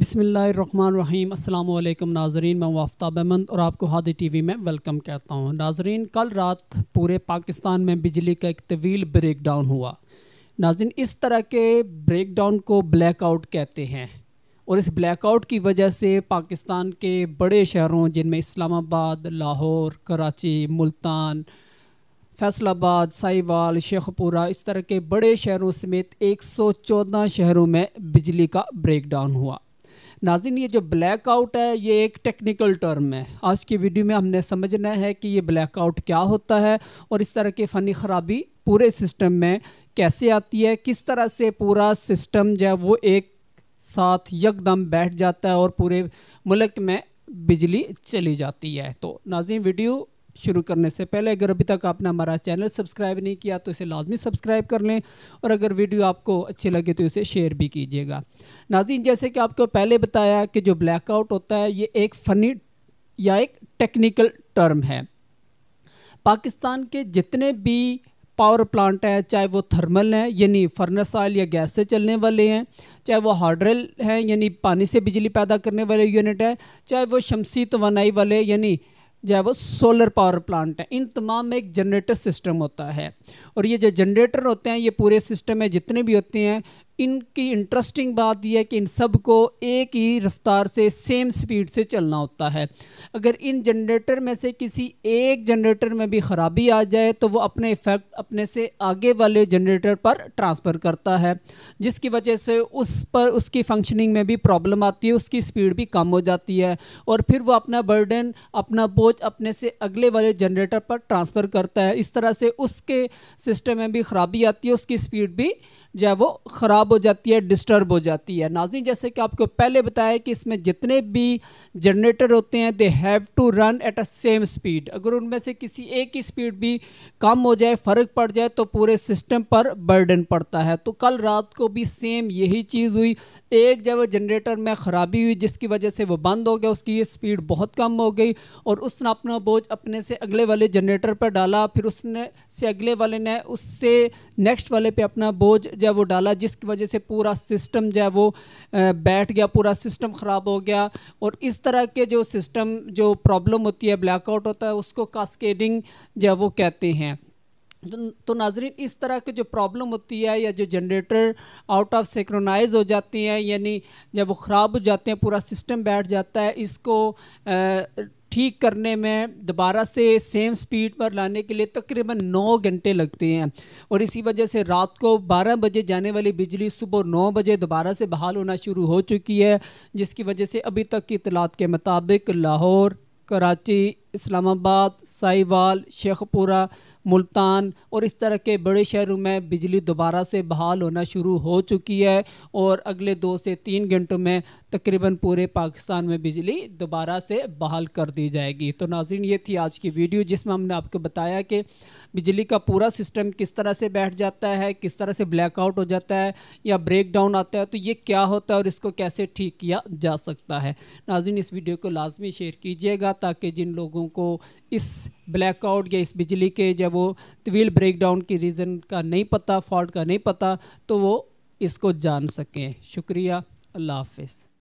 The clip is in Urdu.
بسم اللہ الرحمن الرحیم۔ السلام علیکم ناظرین، میں وافتاب احمد اور آپ کو ہادی ٹی وی میں ویلکم کہتا ہوں۔ ناظرین، کل رات پورے پاکستان میں بجلی کا ایک طویل بریک ڈاؤن ہوا۔ ناظرین، اس طرح کے بریک ڈاؤن کو بلیک آؤٹ کہتے ہیں اور اس بلیک آؤٹ کی وجہ سے پاکستان کے بڑے شہروں، جن میں اسلام آباد، لاہور، کراچی، ملتان، فیصل آباد سائی وال شیخ پورہ، اس طرح کے بڑے شہروں سمیت ایک سو چودہ شہروں میں بجلی کا بریک ڈاؤن ہوا۔ ناظرین، یہ جو بلیک آؤٹ ہے، یہ ایک ٹیکنیکل ٹرم ہے۔ آج کی ویڈیو میں ہم نے سمجھنا ہے کہ یہ بلیک آؤٹ کیا ہوتا ہے اور اس طرح کی فنی خرابی پورے سسٹم میں کیسے آتی ہے؟ کس طرح سے پورا سسٹم جو ہے وہ ایک ساتھ یک دم بیٹھ جاتا ہے اور پورے ملک میں بجلی چلی جاتی ہے؟ تو ناظرین ویڈیو شروع کرنے سے پہلے، اگر ابھی تک آپ نے ہمارا چینل سبسکرائب نہیں کیا تو اسے لازمی سبسکرائب کر لیں اور اگر ویڈیو آپ کو اچھی لگے تو اسے شیئر بھی کیجیے گا۔ ناظرین، جیسے کہ آپ کو پہلے بتایا کہ جو بلیک آؤٹ ہوتا ہے، یہ ایک فنی یا ایک ٹیکنیکل ٹرم ہے۔ پاکستان کے جتنے بھی پاور پلانٹ ہیں، چاہے وہ تھرمل ہیں یعنی فرنس آئل یا گیس سے چلنے والے ہیں، چاہے وہ ہارڈرل ہیں یعنی پانی سے بجلی پیدا کرنے والے یونٹ ہیں، چاہے وہ شمسی توانائی والے یعنی جو ہے وہ سولر پاور پلانٹ ہے۔ ان تمام میں ایک جنریٹر سسٹم ہوتا ہے۔ اور یہ جو جنریٹر ہوتے ہیں، یہ پورے سسٹم میں جتنے بھی ہوتے ہیں ان کی انٹرسٹنگ بات یہ ہے کہ ان سب کو ایک ہی رفتار سے سیم سپیڈ سے چلنا ہوتا ہے۔ اگر ان جنریٹر میں سے کسی ایک جنریٹر میں بھی خرابی آ جائے تو وہ اپنے ایفیکٹ اپنے سے آگے والے جنریٹر پر ٹرانسفر کرتا ہے، جس کی وجہ سے اس پر اس کی فنکشننگ میں بھی پرابلم آتی ہے، اس کی سپیڈ بھی کم ہو جاتی ہے۔ اور پھر وہ اپنا برڈن اپنا بوجھ اپنے سے اگلے والے جنریٹر پر ٹرانسفر کرتا ہے۔ اس طرح سے اس کے سسٹم میں بھی خرابی آتی ہے، اس کی سپیڈ بھی جو ہے وہ خراب ہو جاتی ہے ڈسٹرب ہو جاتی ہے۔ ناظرین، جیسے کہ آپ کو پہلے بتایا کہ اس میں جتنے بھی جنریٹر ہوتے ہیں they have to run at a same speed اگر ان میں سے کسی ایک کی سپیڈ بھی کم ہو جائے، فرق پڑ جائے، تو پورے سسٹم پر برڈن پڑتا ہے۔ تو کل رات کو بھی سیم یہی چیز ہوئی۔ ایک جب جنریٹر میں خرابی ہوئی، جس کی وجہ سے وہ بند ہو گیا، اس کی یہ سپیڈ بہت کم ہو گئی۔ اور اس نے اپنا بوجھ اپنے سے اگلے والے جنریٹر پر ڈالا، پھر اس نے سے اگلے والے نے اس سے نیکسٹ والے پہ اپنا بوجھ جو ہے، وہ ڈالا، جس کی وجہ سے پورا سسٹم جو ہے وہ بیٹھ گیا، پورا سسٹم خراب ہو گیا۔ اور اس طرح کے جو سسٹم، جو پرابلم ہوتی ہے، بلیک آؤٹ ہوتا ہے، اس کو کاسکیڈنگ جو ہے وہ کہتے ہیں۔ تو ناظرین، اس طرح کے جو پرابلم ہوتی ہے یا جو جنریٹر آؤٹ آف سیکرونائز ہو جاتی ہیں یعنی جب وہ خراب ہو جاتے ہیں، پورا سسٹم بیٹھ جاتا ہے، اس کو ٹھیک کرنے میں دوبارہ سے سیم سپیڈ پر لانے کے لیے تقریباً نو گھنٹے لگتے ہیں۔ اور اسی وجہ سے رات کو بارہ بجے جانے والی بجلی صبح نو بجے دوبارہ سے بحال ہونا شروع ہو چکی ہے، جس کی وجہ سے ابھی تک کی اطلاعات کے مطابق لاہور، کراچی اسلام آباد سائی وال شیخ پورہ، ملتان اور اس طرح کے بڑے شہروں میں بجلی دوبارہ سے بحال ہونا شروع ہو چکی ہے اور اگلے دو سے تین گھنٹوں میں تقریباً پورے پاکستان میں بجلی دوبارہ سے بحال کر دی جائے گی۔ تو ناظرین، یہ تھی آج کی ویڈیو جس میں ہم نے آپ کو بتایا کہ بجلی کا پورا سسٹم کس طرح سے بیٹھ جاتا ہے، کس طرح سے بلیک آؤٹ ہو جاتا ہے یا بریک ڈاؤن آتا ہے، تو یہ کیا ہوتا ہے اور اس کو کیسے ٹھیک کیا جا سکتا ہے۔ ناظرین، اس ویڈیو کو لازمی شیئر کیجیے گا تاکہ جن لوگوں لوگوں کو اس بلیک آؤٹ یا اس بجلی کے جب وہ طویل بریک ڈاؤن کی ریزن کا نہیں پتہ فالٹ کا نہیں پتہ تو وہ اس کو جان سکیں۔ شکریہ۔ اللہ حافظ۔